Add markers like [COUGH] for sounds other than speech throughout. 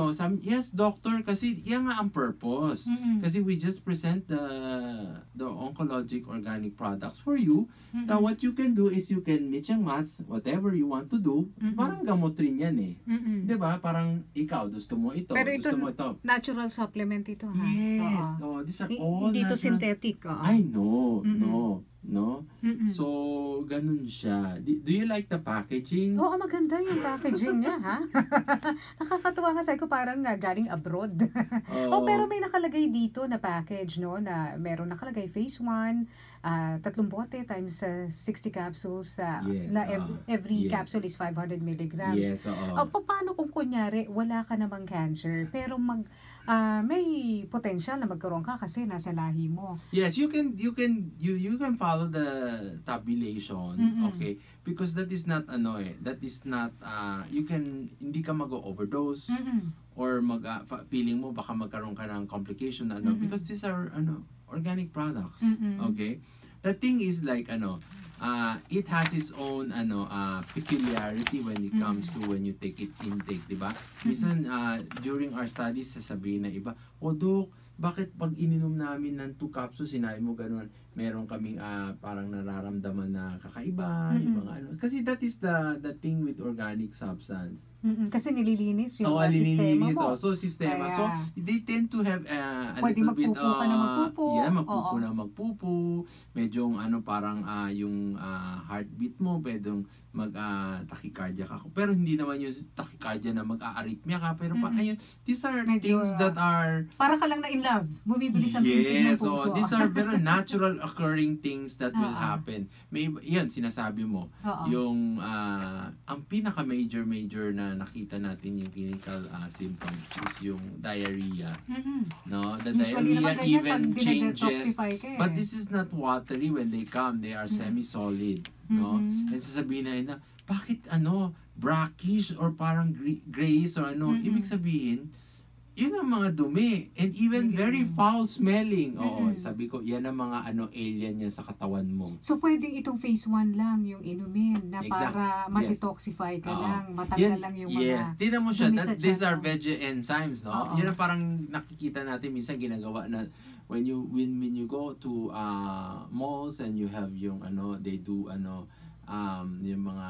No, some, yes, doctor, kasi yan nga ang purpose. Mm-mm. Kasi we just present the the oncologic organic products for you. Mm-mm. Now, what you can do is you can mix and match whatever you want to do. Mm-mm. Parang gamot rin yan eh. Mm-mm. 'Di ba? Parang ikaw, gusto mo ito, Pero gusto ito- mo ito. Natural supplement ito ha. Yes. Oo. Oh, these are all Hindi to natural- synthetic. oo. I know. Mm-mm. No. No. Mm-mm. So, ganun siya. Do, do you like the packaging? Oo, maganda yung packaging niya, ha? [LAUGHS] Nakakatuwa nga, sabi ko parang nga galing abroad. [LAUGHS] oh, pero may nakalagay dito na package, no? Na meron nakalagay phase 1, ah, tatlong bote times ah, 60 capsules. ah, Yes, na ev- every yes. capsule is 500 milligrams. Yes, oo. Oh, paano kung kunyari wala ka namang cancer pero mag ah, may potential na magkaroon ka kasi nasa lahi mo. Yes, you can you can you you can follow the tabulation, Mm-mm. okay? Because that is not ano eh, that is not uh you can hindi ka mag-overdose Mm-mm. or mag ah, feeling mo baka magkaroon ka ng complication na ano Mm-mm. because these are ano organic products, Mm-mm. okay? The thing is like ano uh, it has its own ano uh, peculiarity when it comes to when you take it intake, 'di ba? Minsan uh, during our studies sasabihin na iba, "O Dok, bakit pag ininom namin ng two capsules, sinabi mo ganun, meron kaming ah, parang nararamdaman na kakaiba, yung Mhm. mga ano. Kasi that is the the thing with organic substance. Mm-mm. Kasi nililinis yung Oo, ah, sistema mo. oh. So, sistema. So, Kaya- they tend to have uh, a Pwede little bit, magpupo ka na uh, magpupo. Yeah, magpupo Oo. na magpupo. Medyo ano, parang ah, yung ah, heartbeat mo, pwedeng mag ah, tachycardia ka. Pero hindi naman yung tachycardia na mag-aarrhythmia ka. Pero pa, Mhm. ayun, these are Medyo, things that are Para ka lang na in love. Bumibilis ang pintig ng Yes, so puso. these are very [LAUGHS] natural occurring things that will happen. May yan sinasabi mo. Oo. Yung ah, ang pinaka major major na nakita natin yung clinical ah, symptoms is yung diarrhea, Mm-mm. no? The Usually diarrhea even changes. eh. But this is not watery when they come. They are Mhm. semi-solid, no? Mhm. And sasabihin na na, bakit ano, brackish or parang gray- grayish or ano? Mhm. Ibig sabihin, yun ang mga dumi. And even very foul smelling. Oo, Mhm. sabi ko, yan ang mga ano alien yan sa katawan mo. So, pwedeng itong phase 1 lang yung inumin na Exact. para Yes. ma-detoxify ka Oo. lang, matanggal lang yung mga... yes, tingnan mo siya, that, sa these are veggie enzymes, no? Oo. Yun ang parang nakikita natin minsan ginagawa na when you when when you go to uh, malls and you have yung ano, they do ano um yung mga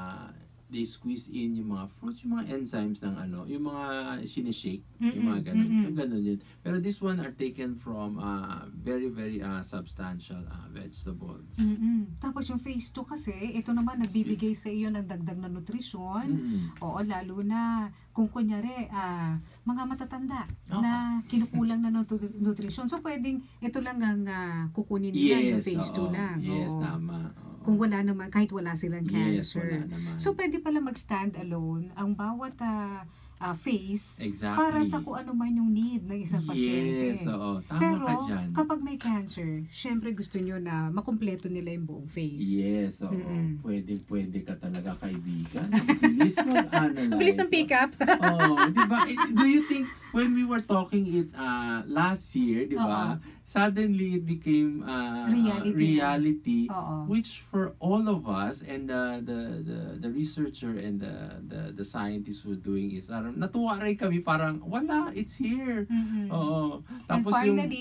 they squeeze in yung mga fruits, yung mga enzymes ng ano, yung mga sinishake, yung mga ganun. So, mm-mm. ganun yun. Pero this one are taken from uh, very, very uh, substantial uh, vegetables. Mm-mm. Tapos yung phase 2 kasi, ito naman nagbibigay sa iyo ng dagdag na nutrisyon. Mm-mm. Oo, lalo na kung kunyari, ah, mga matatanda Oo. na kinukulang na nutri- nutrition. So, pwedeng ito lang ang ah, kukunin nila yung phase 2 oo. lang. Yes, Oo. tama. Oo. Kung wala naman, kahit wala silang Yes, cancer. wala naman. So, pwede pala mag-stand alone ang bawat ah, ah, phase exactly. para sa kung ano man yung need ng isang pasyente. Yes, oo. Tama Pero ka dyan. kapag may cancer, syempre gusto nyo na makumpleto nila yung buong phase. Yes, oo. Mm-mm. Pwede, pwede ka talaga kaibigan. Bilis mag-analyze. Bilis ng pick-up. oh, di ba? Eh, Do you think when we were talking it uh, last year, di ba? Suddenly it became uh, Reality. reality Oo. which for all of us and the the the, the researcher and the, the the scientists were doing is parang natuwa rin kami parang wala it's here. Mhm. Oo. And Tapos yung finally,